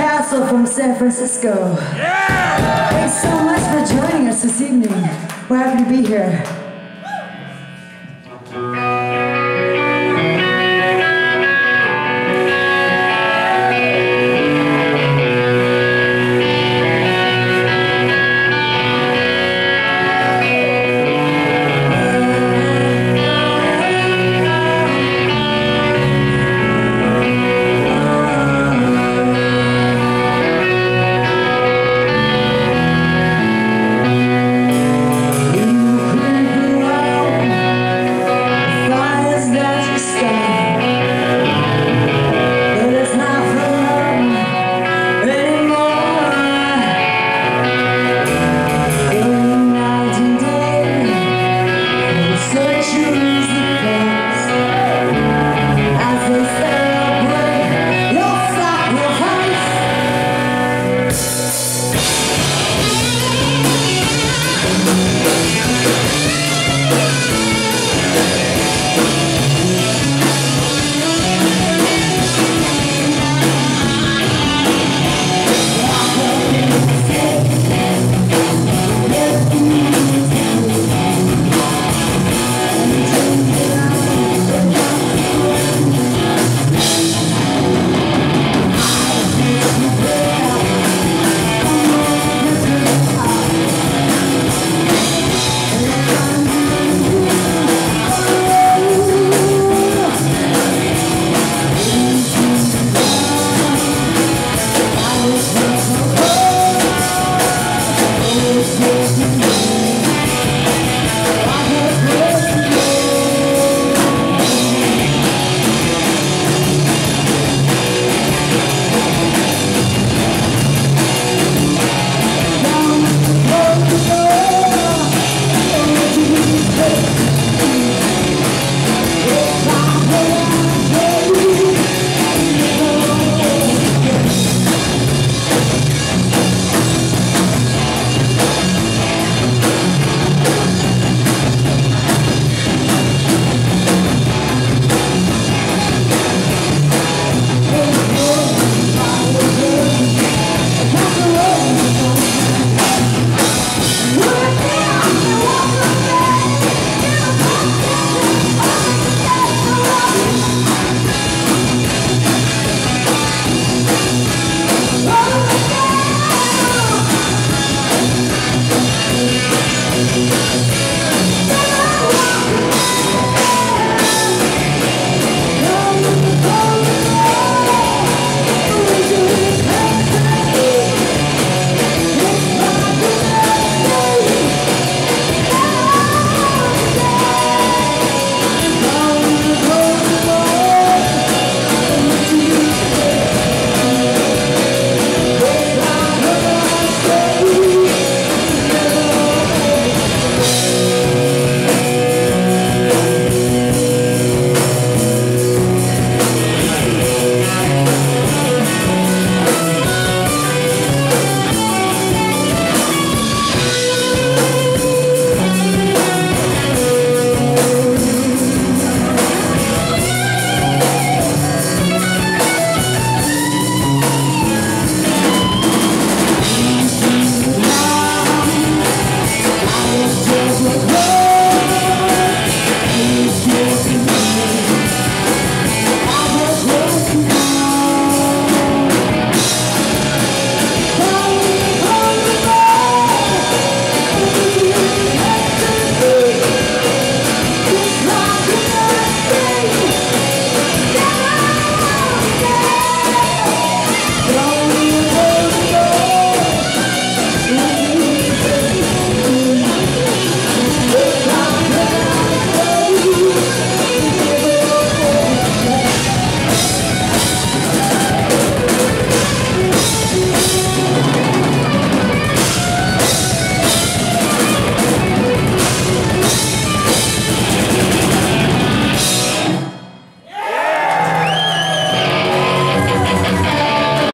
Castle from San Francisco. Yeah! Thanks so much for joining us this evening. We're happy to be here.